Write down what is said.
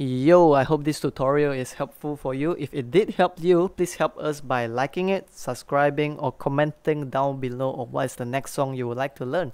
Yo, I hope this tutorial is helpful for you. If it did help you, please help us by liking it, subscribing or commenting down below on what is the next song you would like to learn.